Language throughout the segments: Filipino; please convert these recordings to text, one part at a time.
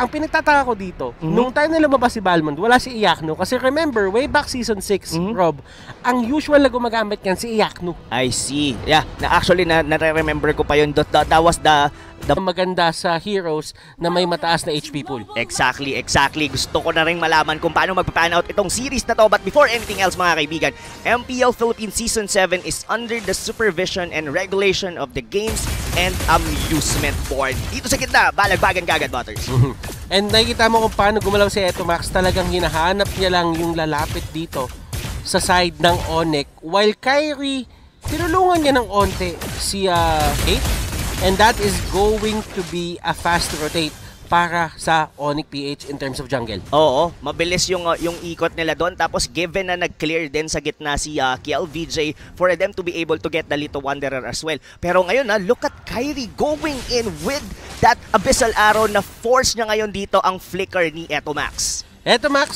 ang pinagtataka ko dito, Mhm. nung time na lumabas si Balmond, wala si Iyakno. Kasi remember, way back season 6, Mhm. Rob, ang usual na gumagamit niyan si Iyakno. I see. Yeah, na actually na nare-remember ko pa yun. That, that was the the maganda sa heroes na may mataas na HP pool. Exactly, exactly. Gusto ko na rin malaman kung paano magpa-pan out itong series na to. But before anything else mga kaibigan, MPL Philippines Season 7 is under the supervision and regulation of the Games and Amusement Board. Dito sa gitna, balagbagan kagad, Butters. And nakikita mo kung paano gumalaw si Eto Max, talagang hinahanap niya lang yung lalapit dito sa side ng Onek. While Kyrie, tinulungan niya ng onte si uh, Kate. And that is going to be a fast rotate para sa Onyx PH in terms of jungle. Oo, mabilis yung uh, yung ikot nila doon tapos given na nag-clear din sa gitna si uh, VJ for them to be able to get the Lito Wanderer as well. Pero ngayon na look at Kyrie going in with that Abyssal Arrow na force niya ngayon dito ang flicker ni Eto Max. Eto Max,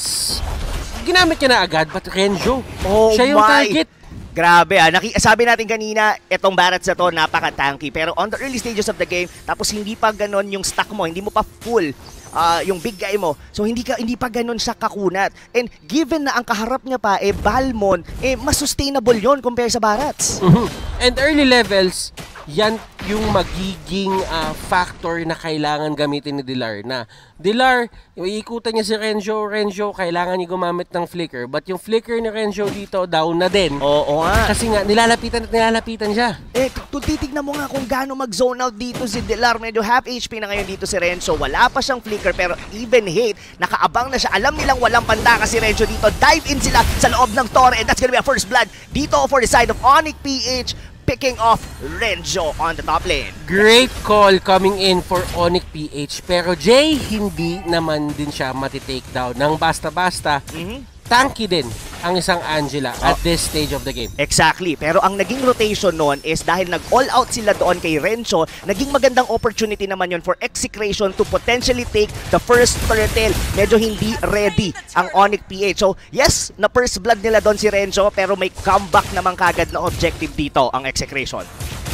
ginamit niya na agad but Renjo, Oh siya yung my. target. Grabe ah, Naki sabi natin kanina, itong Barats na to napaka-tanky. Pero on the early stages of the game, tapos hindi pa ganon yung stack mo, hindi mo pa full ah, yung big guy mo. So hindi ka hindi pa ganon siya kakunat. And given na ang kaharap niya pa eh Balmon, eh mas sustainable 'yon compare sa Barats. Mhm. And early levels, yan yung magiging ah, factor na kailangan gamitin ni Dilar na Dilar, iikutan niya si Renjo, Renjo, kailangan niya gumamit ng flicker. But yung flicker ni Renjo dito, down na din. Oo nga. Kasi nga, nilalapitan at nilalapitan siya. Eh, kung titignan mo nga kung gaano mag-zone out dito si Delar. Medyo half HP na ngayon dito si Renzo. Wala pa siyang flicker pero even hate, nakaabang na siya. Alam nilang walang pantaka si Renzo dito. Dive in sila sa loob ng Torre and that's gonna be a first blood dito for the side of Onyx PH picking off Renzo on the top lane. Great call coming in for Onyx PH. Pero Jay, hindi naman din siya matitake down ng basta-basta. Mhm. Tanky din ang isang Angela at this stage of the game. Exactly. Pero ang naging rotation noon is dahil nag-all out sila doon kay Renzo, naging magandang opportunity naman yon for Execration to potentially take the first turtle. Medyo hindi ready ang Onyx PH. So, yes, na first blood nila doon si Renzo, pero may comeback naman kagad na objective dito ang Execration.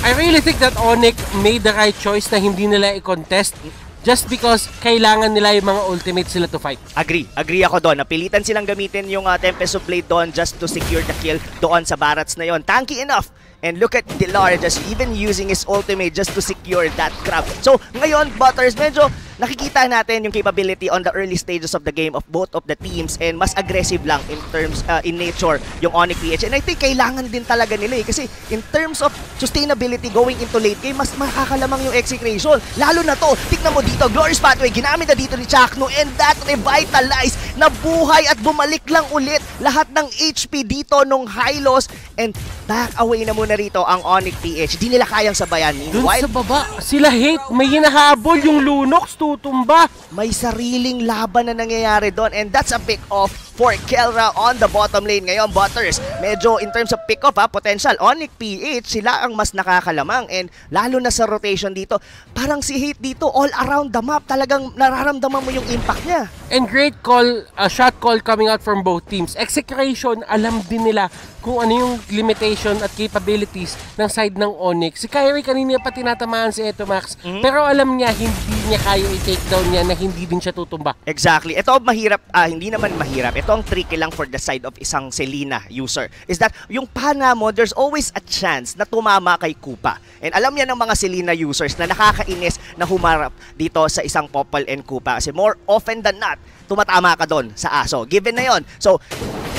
I really think that Onyx made the right choice na hindi nila i-contest just because kailangan nila yung mga ultimate sila to fight. Agree. Agree ako doon. Napilitan silang gamitin yung uh, Tempest of Blade doon just to secure the kill doon sa Barats na yon. Tanky enough. And look at Dilar just even using his ultimate just to secure that grab. So, ngayon, Butters, medyo nakikita natin yung capability on the early stages of the game of both of the teams and mas aggressive lang in terms, uh, in nature, yung Onyx PH. And I think kailangan din talaga nila eh. Kasi in terms of sustainability going into late game, mas makakalamang yung execution. Lalo na to, tignan mo dito, Glorious Pathway, ginamit na dito ni Chakno and that revitalize na buhay at bumalik lang ulit lahat ng HP dito nung Hylos and back away na muna rito ang Onyx PH. Di nila kayang sabayan. Dun Meanwhile, sa baba, sila hate, may hinahabol yung Lunox, tutumba. may sariling laban na nangyayari doon and that's a pick off for Kelra on the bottom lane ngayon Butters medyo in terms of pick off ha potential Onyx PH sila ang mas nakakalamang and lalo na sa rotation dito parang si Hate dito all around the map talagang nararamdaman mo yung impact niya And great call, a shot call coming out from both teams. Execution, alam din nila kung ano yung limitation at capabilities ng side ng Onyx. Si Kyrie kanina pa tinatamaan si Eto Max, pero alam niya hindi niya kaya i-take down niya na hindi din siya tutumba. Exactly. Ito mahirap, ah, hindi naman mahirap. Ito ang tricky lang for the side of isang Selena user. Is that yung pana mo, there's always a chance na tumama kay Kupa. And alam yan ng mga Selena users na nakakainis na humarap dito sa isang Popol and Kupa. Kasi more often than not, tumatama ka doon sa aso. Given na yon. So,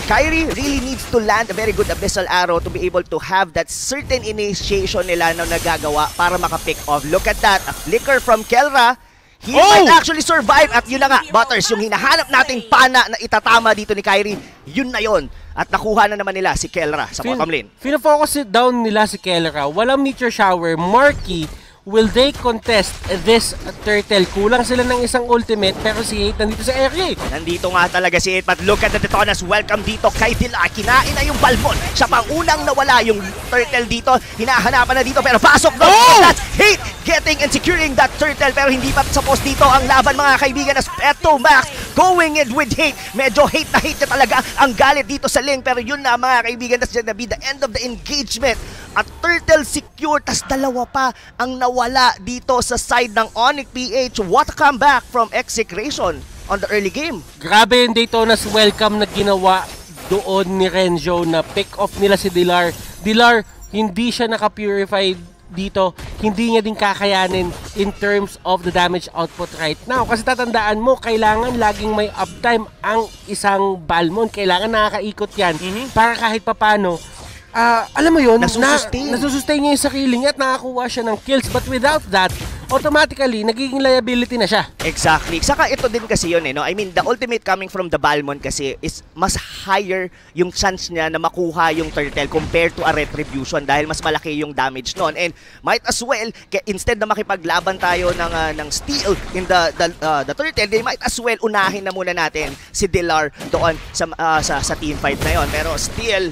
Kyrie really needs to land a very good Abyssal Arrow to be able to have that certain initiation nila na nagagawa para makapick off. Look at that. A flicker from Kelra. He Oh! might actually survive at yun na nga, Butters, yung hinahanap nating pana na itatama dito ni Kyrie, yun na yun. At nakuha na naman nila si Kelra sa bottom lane. Fina-focus down nila si Kellera. Walang meteor shower. Marky, will they contest this turtle? Kulang sila ng isang ultimate pero si Hate nandito sa area. Nandito nga talaga si It, but look at the Detonas. Welcome dito kay Dila. Kinain na yung Balmon. Siya pang unang nawala yung turtle dito. Hinahanapan na dito pero pasok doon. Oh! That's getting and securing that turtle pero hindi pa sa post dito ang laban mga kaibigan as Peto Max going in with hate. Medyo hate na hate na talaga ang galit dito sa lane pero yun na mga kaibigan that's gonna be the end of the engagement. At turtle secure tas dalawa pa ang nawala dito sa side ng Onyx PH. What a comeback from Execration on the early game. Grabe yung Daytona's welcome na ginawa doon ni Renzo na pick off nila si Dilar. Dilar, hindi siya naka-purify dito, hindi niya din kakayanin in terms of the damage output right now. Kasi tatandaan mo, kailangan laging may uptime ang isang Balmon. Kailangan nakakaikot yan para kahit papano Ah, alam mo yun, Nasusustain. Na, nasusustain niya yung sarili niya at nakakuha siya ng kills. But without that, automatically, nagiging liability na siya. Exactly. Saka ito din kasi yun eh, no? I mean, the ultimate coming from the Balmon kasi is mas higher yung chance niya na makuha yung turtle compared to a retribution dahil mas malaki yung damage nun. And might as well, instead na makipaglaban tayo ng, ah, ng steel in the, the, ah, the turtle, they might as well unahin na muna natin si Dilar doon sa, ah, sa, sa team fight na yon. Pero still,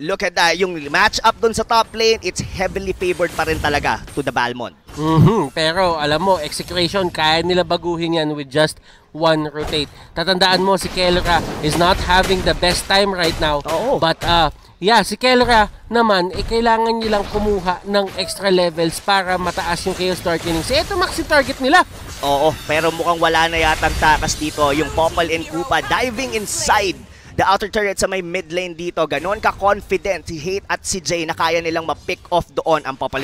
look at that. Yung match up doon sa top lane, it's heavily favored pa rin talaga to the Balmon. Mhm. Pero alam mo, execution, kaya nila baguhin yan with just one rotate. Tatandaan mo, si Kelra is not having the best time right now. Oo. But uh, yeah, si Kelra naman, eh, kailangan nilang kumuha ng extra levels para mataas yung Chaos Darkening. Si ito max yung target nila. Oo, pero mukhang wala na yatang takas dito. Yung Popol and Koopa diving inside the outer turret sa may mid lane dito. Ganon ka-confident si Hate at si Jay na kaya nilang ma-pick off doon ang Koopa.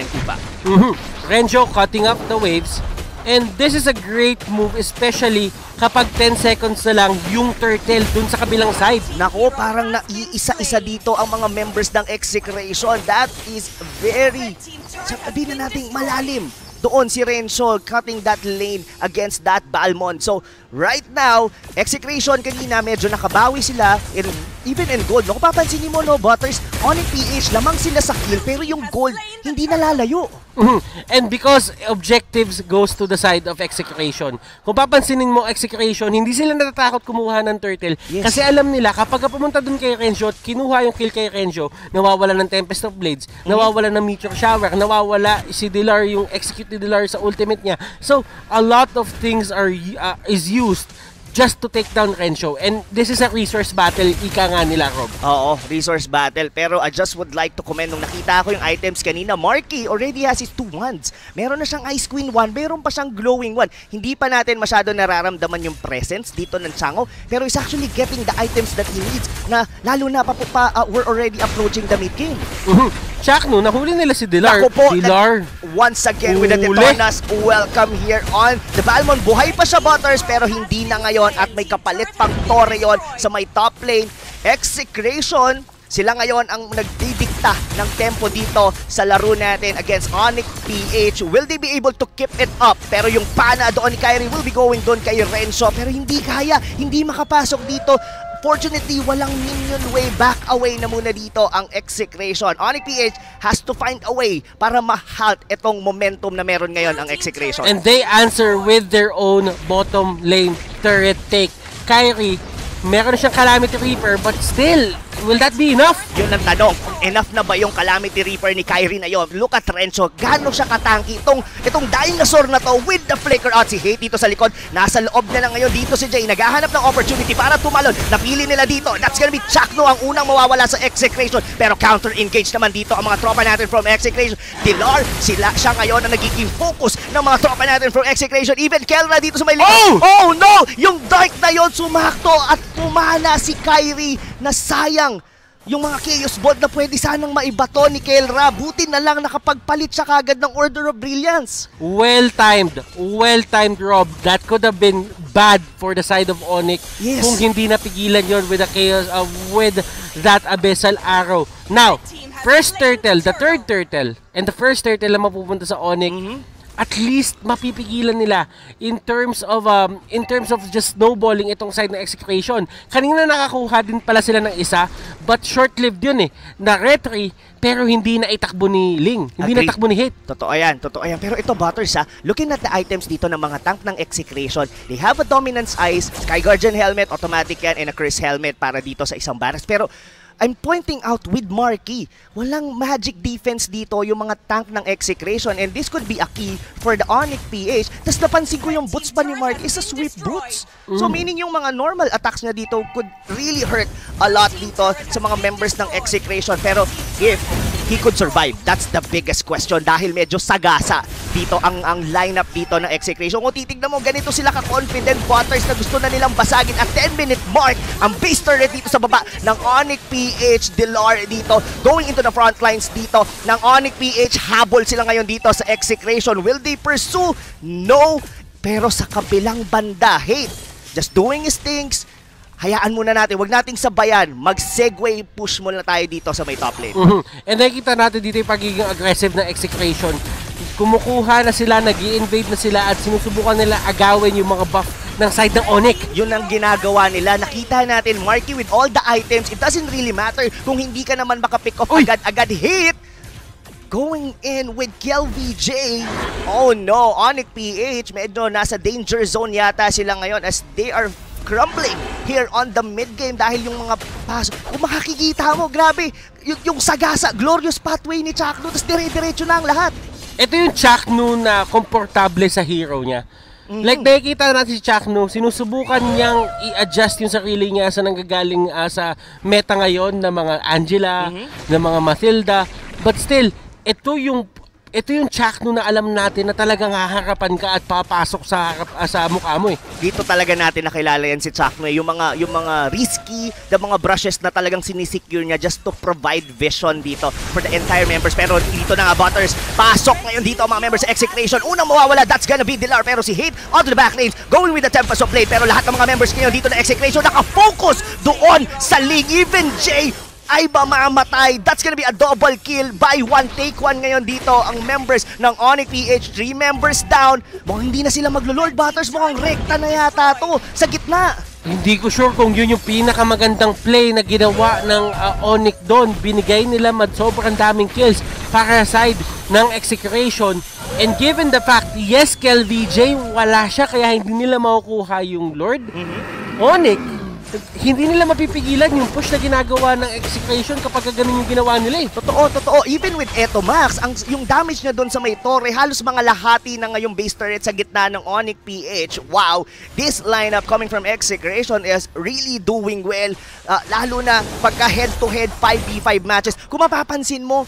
Mhm. Renjo cutting up the waves. And this is a great move, especially kapag 10 seconds na lang yung turtle dun sa kabilang side. Nako, parang naiisa-isa dito ang mga members ng Execration. That is very, sabihin na natin, malalim. Doon si Renzo cutting that lane against that Balmon. So, right now, Execration kanina medyo nakabawi sila in, even in gold. No, kung papansin mo, no, Butters, on in PH, lamang sila sa kill, pero yung gold, hindi nalalayo. Mhm. And because objectives goes to the side of execution. Kung papansinin mo execution, hindi sila natatakot kumuha ng turtle Yes. kasi alam nila kapag ka pumunta dun kay Renzo at kinuha yung kill kay Renzo, nawawala ng Tempest of Blades, nawawala ng Meteor Shower, nawawala si Dilar yung execute ni Dilar sa ultimate niya. So, a lot of things are uh, is used just to take down Renzo. And this is a resource battle, ika nga nila, Rob. Oo, resource battle. Pero I just would like to comment nung nakita ko yung items kanina. Marky already has his two wands. Meron na siyang Ice Queen wand, meron pa siyang glowing wand. Hindi pa natin masyado nararamdaman yung presence dito ng Chango. Pero is actually getting the items that he needs na lalo na pa, pa uh, we're already approaching the mid game. Mhm. Chak, no, nahuli nila si Dilar. Ako po, Dilar. Once again with the Huli. Detonas, welcome here on the Balmon. Buhay pa siya Butters pero hindi na ngayon at may kapalit pang Torre yon sa may top lane. Execration, sila ngayon ang nagdidikta ng tempo dito sa laro natin against Onyx PH. Will they be able to keep it up? Pero yung pana doon ni Kyrie will be going doon kay Renzo. Pero hindi kaya, hindi makapasok dito. Fortunately, walang minion way back away na muna dito ang execration. Onyx PH has to find a way para ma-halt itong momentum na meron ngayon ang execration. And they answer with their own bottom lane turret take. Kyrie, meron siyang Calamity Reaper but still, will that be enough? Yun ang tanong, kung enough na ba yung Calamity Reaper ni Kyrie na yon? Look at Renzo, gaano siya katangki itong, itong dinosaur na to with the flicker out. Si Hate dito sa likod, nasa loob na lang ngayon dito si Jay, naghahanap ng opportunity para tumalon. Napili nila dito, that's gonna be Chakno ang unang mawawala sa Execration. Pero counter-engage naman dito ang mga tropa natin from Execration. Dilar, sila, siya ngayon ang nagiging focus ng mga tropa natin from Execration. Even Kelra dito sa may likod. Oh no! Yung Dark na yon sumakto at pumana si Kyrie na sayang yung mga Chaos Ball na pwede sanang maibato ni Kelra. Buti na lang nakapagpalit siya kagad ng Order of Brilliance. Well-timed, well-timed Rob. That could have been bad for the side of Onyx Yes. kung hindi napigilan yon with the chaos uh, with that abyssal arrow. Now, first turtle, the third turtle, and the first turtle na mapupunta sa Onyx, at least mapipigilan nila in terms of um in terms of just snowballing itong side ng execution. Kanina nakakuha din pala sila ng isa, but short-lived yun eh. Na retry, pero hindi na itakbo ni Ling. Hindi Agree. na takbo ni Hit. Totoo yan, totoo yan. Pero ito, Butters ha, looking at the items dito ng mga tank ng Execration, they have a Dominance Eyes, Sky Guardian Helmet, automatic yan, and a Curse Helmet para dito sa isang barracks. Pero I'm pointing out with Marky, walang magic defense dito yung mga tank ng Execration and this could be a key for the Onyx PH. Tapos napansin ko yung boots pa ni Marky is a sweep boots. So meaning yung mga normal attacks niya dito could really hurt a lot dito sa mga members ng Execration. Pero if he could survive, that's the biggest question dahil medyo sagasa dito ang ang lineup dito ng Execration. Kung titignan mo, ganito sila ka-confident Butters na gusto na nilang basagin at 10-minute mark ang base turret dito sa baba ng Onyx PH Delar dito going into the front lines dito ng Onyx PH habol sila ngayon dito sa Execration will they pursue? No pero sa kabilang banda hate just doing his things hayaan muna natin wag nating sabayan mag-segue push muna tayo dito sa may top lane Mhm. And nakikita natin dito yung pagiging aggressive ng execution. Kumukuha na sila, nag invade na sila at sinusubukan nila agawin yung mga buff ng side ng Onyx. yun ang ginagawa nila. Nakita natin, Marky, with all the items, it doesn't really matter kung hindi ka naman makapick off agad-agad hit. Going in with Kel VJ. Oh no, Onyx PH, medyo nasa danger zone yata sila ngayon as they are crumbling here on the mid game dahil yung mga pasok. Kung makikita mo, grabe, yung, yung sagasa, glorious pathway ni Chakno, tapos dire-diretso na ang lahat. Ito yung Chaknu na komportable sa hero niya. Like nakikita natin si Chaknu, sinusubukan niyang i-adjust yung sarili niya sa nanggagaling ah, sa meta ngayon na mga Angela, na mga Mathilda. But still, ito yung ito yung Chaknu na alam natin na talagang haharapan ka at papasok sa harap, ah, sa mukha mo eh. dito talaga natin nakilala yan si Chuck Noy. Yung mga, yung mga risky, the mga brushes na talagang sinisecure niya just to provide vision dito for the entire members. Pero dito na nga, Butters, pasok ngayon dito mga members sa Execration. Unang mawawala, that's gonna be Dilar. Pero si Hate onto the back lanes, going with the Tempest of Blade. Pero lahat ng mga members ngayon dito na Execration, nakafocus doon sa link. Even Jay, ay ba mamatay? That's gonna be a double kill by one take one ngayon dito ang members ng Onyx PH. Three members down. Mukhang hindi na sila maglo-Lord Butters. Mukhang rekta na yata to sa gitna. Hindi ko sure kung yun yung pinakamagandang play na ginawa ng uh, Onyx doon. Binigay nila mad sobrang daming kills para sa side ng execution. And given the fact, yes, Kel VJ, wala siya kaya hindi nila makukuha yung Lord. Onyx, hindi nila mapipigilan yung push na ginagawa ng execution kapag ganun yung ginawa nila eh. Totoo, totoo. Even with Eto Max, ang, yung damage niya doon sa may torre, halos mga lahati na ngayong base turret sa gitna ng Onyx PH. Wow! This lineup coming from Execration is really doing well. Ah, lalo na pagka head-to-head 5v5 matches. Kung mapapansin mo,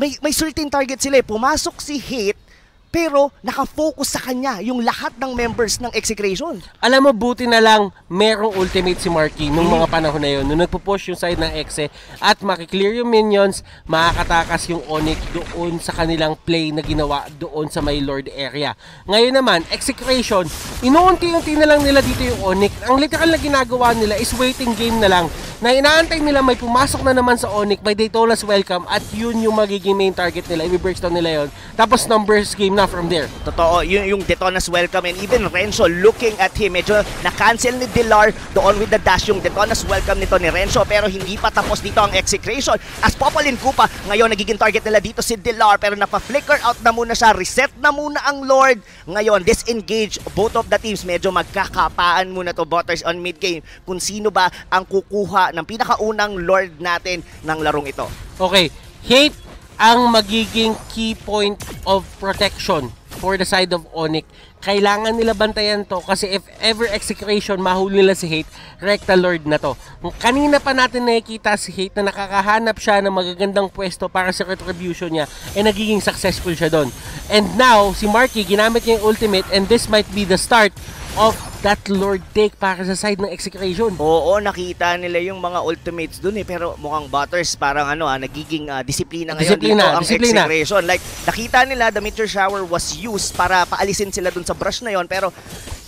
may, may certain target sila eh. Pumasok si Hate, pero nakafocus sa kanya yung lahat ng members ng Execration. Alam mo, buti na lang merong ultimate si Marky nung mga panahon na yun. Nung nagpo-push yung side ng Exe at makiklear yung minions, makakatakas yung Onyx doon sa kanilang play na ginawa doon sa may Lord area. Ngayon naman, execution, inuunti-unti na lang nila dito yung Onyx. Ang literal na ginagawa nila is waiting game na lang na inaantay nila may pumasok na naman sa Onyx by Daytona's welcome at yun yung magiging main target nila. I-breakdown nila yun. Tapos numbers game na from there. Totoo, yung, yung Detona's welcome and even Renzo looking at him, medyo na-cancel ni Dilar doon with the dash yung Detona's welcome nito ni Renzo pero hindi pa tapos dito ang execration. As Popolin Kupa, ngayon nagiging target nila dito si Dilar pero napa-flicker out na muna siya, reset na muna ang Lord. Ngayon, disengage both of the teams, medyo magkakapaan muna to Butters on mid game kung sino ba ang kukuha ng pinakaunang Lord natin ng larong ito. Okay, hate ang magiging key point of protection for the side of Onyx. Kailangan nila bantayan to kasi if ever execution mahuli nila si Hate, Recta Lord na to. Kanina pa natin nakikita si Hate na nakakahanap siya ng magagandang pwesto para sa retribution niya and nagiging successful siya doon. And now, si Marky ginamit niya yung ultimate and this might be the start of that Lord take para sa side ng execution. Oo, nakita nila yung mga ultimates dun eh. Pero mukhang Butters parang ano ah, nagiging ah, disiplina ngayon Disiplina, dito ang disiplina. execration. Like, nakita nila the meteor shower was used para paalisin sila dun sa brush na yon pero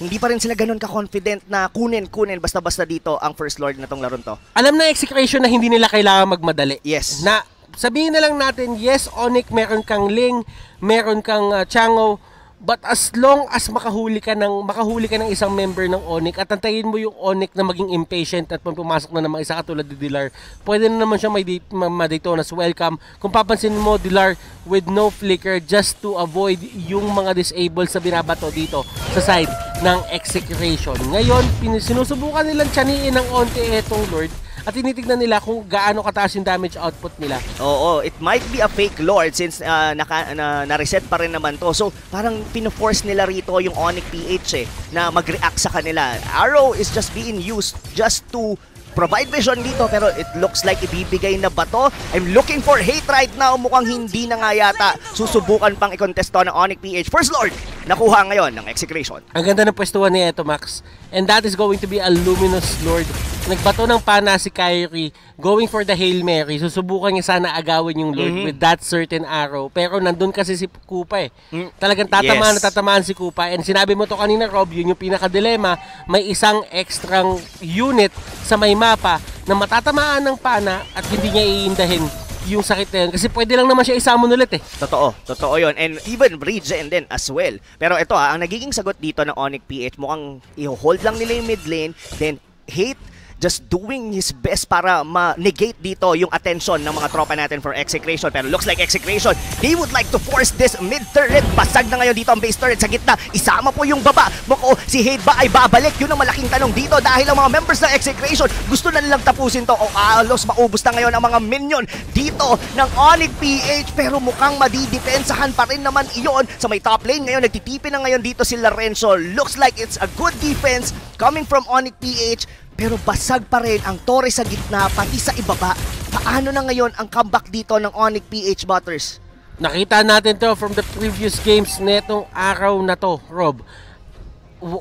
hindi pa rin sila ganun ka-confident na kunin-kunin basta-basta dito ang first lord na tong laron to. alam na execution na hindi nila kailangan magmadali. Yes. Na sabihin na lang natin, yes, Onyx, meron kang Ling, meron kang uh, Chango, but as long as makahuli ka ng makahuli ka ng isang member ng Onyx at antayin mo yung Onyx na maging impatient at pumasok na naman isa katulad ni Dilar, pwede na naman siya may ma- ma-Daytona's welcome. Kung papansin mo, Dilar with no flicker just to avoid yung mga disabled sa binabato dito sa side ng execution. Ngayon, sinusubukan nilang tiyaniin ng onti etong Lord at tinitignan nila kung gaano kataas yung damage output nila. Oo, it might be a fake lord since uh, naka, na, na-reset pa rin naman to. So, parang pino-force nila rito yung Onyx PH eh, na mag-react sa kanila. Arrow is just being used just to provide vision dito pero it looks like ibibigay na ba to? I'm looking for hate right now. Mukhang hindi na nga yata susubukan pang i-contest to ng Onyx PH. First Lord, nakuha ngayon ng Execration. Ang ganda ng pwestuhan ni Eto Max. And that is going to be a Luminous Lord. Nagbato ng pana si Kyrie, going for the Hail Mary. Susubukan niya sana agawin yung Lord Mhm. with that certain arrow. Pero nandun kasi si Kupa eh. Mm. Talagang tatamaan Yes. na tatamaan si Kupa. And sinabi mo to kanina, Rob, yun yung pinaka-dilema. May isang extrang unit sa may mapa na matatamaan ng pana at hindi niya iindahin yung sakit na yun. Kasi pwede lang naman siya isamon ulit eh. Totoo, totoo yon And even Regen din as well. Pero ito ha, ang nagiging sagot dito ng Onyx PH, mukhang i-hold lang nila yung mid lane, then hate just doing his best para ma-negate dito yung attention ng mga tropa natin for Execration. Pero looks like Execration, they would like to force this mid-turret. Basag na ngayon dito ang base turret sa gitna. Isama po yung baba. Muko, si Hate ba ay babalik? Yun ang malaking tanong dito dahil ang mga members ng Execration gusto na nilang tapusin to o alos maubos na ngayon ang mga minion dito ng Onyx PH pero mukhang madidepensahan pa rin naman iyon sa may top lane ngayon nagtitipin na ngayon dito si Lorenzo looks like it's a good defense coming from Onyx PH pero basag pa rin ang tore sa gitna pati sa ibaba paano na ngayon ang comeback dito ng Onyx PH Butters Nakita natin to from the previous games netong araw na to, Rob.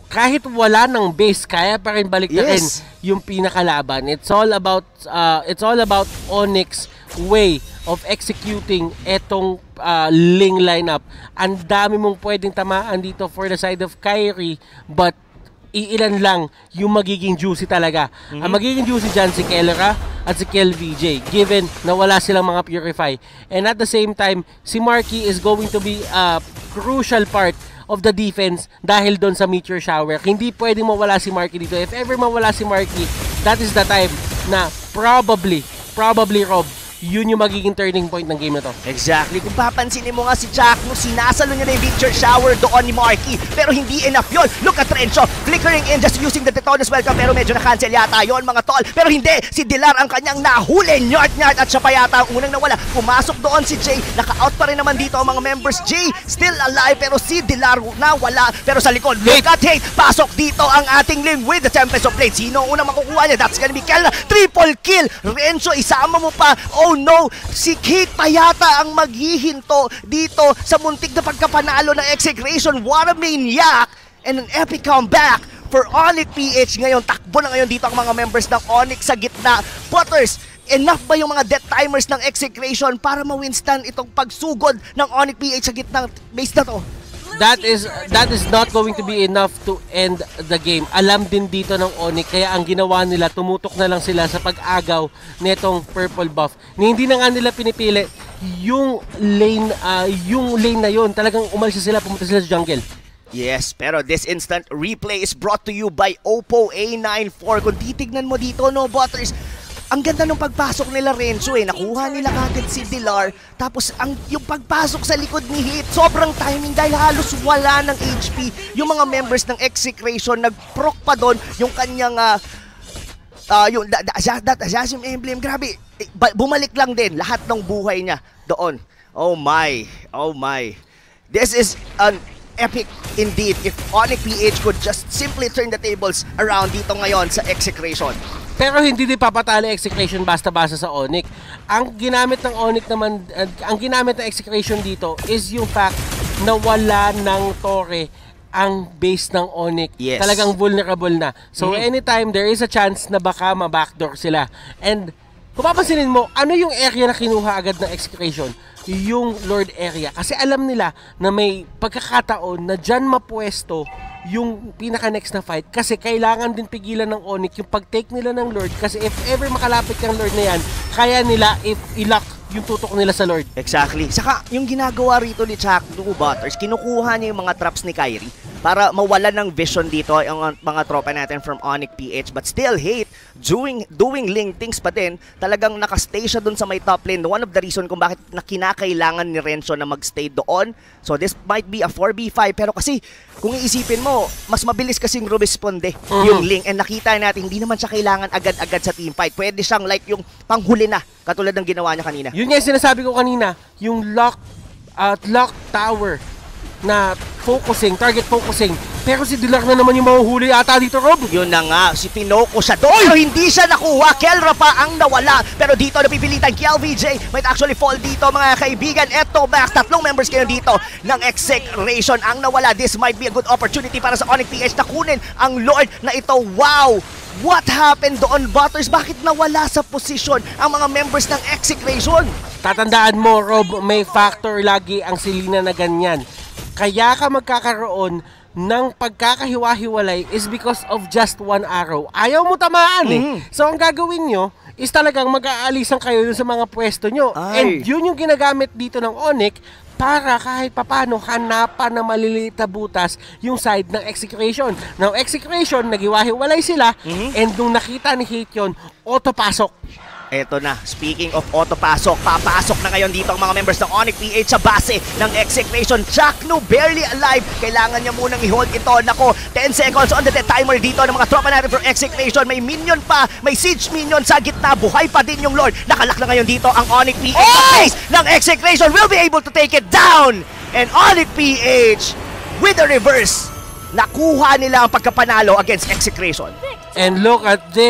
Kahit wala ng base, kaya pa rin baliktarin Yes. yung pinakalaban. It's all about uh, it's all about Onyx way of executing etong uh, Ling lineup. Ang dami mong pwedeng tamaan dito for the side of Kyrie, but iilan lang yung magiging juicy talaga. Ang magiging juicy dyan si Kellera at si Kel VJ given na wala silang mga purify. And at the same time, si Marky is going to be a crucial part of the defense dahil doon sa meteor shower. Hindi pwedeng mawala si Marky dito. If ever mawala si Marky, that is the time na probably, probably Rob, yun yung magiging turning point ng game na to. Exactly. Kung papansinin mo nga si Jack, no, sinasalo niya na yung picture shower doon ni Marky. Pero hindi enough yon. Look at Renzo, flickering in, just using the Detonus welcome. Pero medyo na-cancel yata yon mga tol. Pero hindi, si Dilar ang kanyang nahuli. Nyart, nyart. At siya pa yata ang unang nawala. Pumasok doon si Jay. Naka-out pa rin naman dito ang mga members. Jay, still alive. Pero si Dilar nawala. Pero sa likod, look at Hate. Pasok dito ang ating Ling with the Tempest of Blade. Sino ang unang makukuha niya? That's gonna be Kelna. Triple kill. Renzo, isama mo pa. Oh no, si Kate pa yata ang maghihinto dito sa muntik na pagkapanalo ng Execration. What a maniac! And an epic comeback for Onyx PH ngayon. Takbo na ngayon dito ang mga members ng Onyx sa gitna. Butters, enough ba yung mga death timers ng Execration para ma-winstan itong pagsugod ng Onyx PH sa gitnang base na to? That is that is not going to be enough to end the game. Alam din dito ng Onyx kaya ang ginawa nila tumutok na lang sila sa pag-agaw nitong purple buff. Ni hindi na nga nila pinipili yung lane ah, yung lane na yon. Talagang umalis sila pumunta sila sa jungle. Yes, pero this instant replay is brought to you by Oppo A94. Kung titignan mo dito, no, Butters, ang ganda ng pagpasok nila Renzo eh. Nakuha nila kagad si Dilar. Tapos ang yung pagpasok sa likod ni Hit, sobrang timing dahil halos wala ng HP. Yung mga members ng Execration, nag-proc pa doon yung kanyang ah, Ah, yung da, da, that Assassin emblem, grabe. Eh, bumalik lang din lahat ng buhay niya doon. Oh my. Oh my. This is an epic indeed if Onyx PH could just simply turn the tables around dito ngayon sa Execration. Pero hindi din papatalo execution basta-basta sa Onyx. Ang ginamit ng Onyx naman, uh, ang ginamit ng execution dito is yung fact na wala ng Torre ang base ng Onyx. Yes. Talagang vulnerable na. So Mhm. anytime there is a chance na baka ma-backdoor sila. And kung papansinin mo, ano yung area na kinuha agad ng execution? Yung Lord area. Kasi alam nila na may pagkakataon na dyan mapwesto yung pinaka-next na fight kasi kailangan din pigilan ng Onyx yung pag-take nila ng Lord kasi if ever makalapit yung Lord na yan, kaya nila if ilock yung tutok nila sa Lord. Exactly. Saka yung ginagawa rito ni Chuck Two Butters, kinukuha niya yung mga traps ni Kyrie para mawala ng vision dito yung mga tropa natin from Onyx PH. But still, hate, doing, doing Ling things pa din, talagang nakastay siya dun sa may top lane. One of the reason kung bakit na kinakailangan ni Renzo na magstay doon. So this might be a 4v5. Pero kasi, kung iisipin mo, mas mabilis kasing rumisponde Mhm. yung Ling. And nakita natin, hindi naman siya kailangan agad-agad sa teamfight. Pwede siyang like yung panghuli na, katulad ng ginawa niya kanina. Yun nga yung sinasabi ko kanina, yung lock at lock tower na focusing, target focusing. Pero si Dilar na naman yung mahuhuli ata dito, Rob. Yun na nga, si Tinoco siya doon. Pero hindi siya nakuha. Kelra pa ang nawala. Pero dito napipilitan Kel VJ. Might actually fall dito mga kaibigan. Eto Max, tatlong members kayo dito ng Execration ang nawala. This might be a good opportunity para sa Onyx PH na kunin ang Lord na ito. Wow! What happened doon, Butters? Bakit nawala sa posisyon ang mga members ng Execration? Tatandaan mo, Rob, may factor lagi ang Selena na ganyan. Kaya ka magkakaroon ng pagkakahiwa-hiwalay is because of just one arrow. Ayaw mo tamaan eh. Mhm. So ang gagawin nyo is talagang mag-aalisan kayo sa mga pwesto nyo. Ay. And yun yung ginagamit dito ng Onyx para kahit papano hanapan na maliliit na butas yung side ng execution. Now, execution, nagiwahiwalay sila Mhm. and nung nakita ni Hate yun, auto pasok. Eto na, speaking of auto pasok, papasok na ngayon dito ang mga members ng Onyx PH sa base ng Execration. Jackno barely alive. Kailangan niya munang i-hold ito. Nako, 10 seconds on the timer dito ng mga tropa natin for Execration. May minion pa, may siege minion sa gitna. Buhay pa din yung Lord. Nakalak na ngayon dito ang Onyx PH. Oh! Sa face ng Execration will be able to take it down. And Onyx PH with the reverse. Nakuha nila ang pagkapanalo against Execration. And look at this.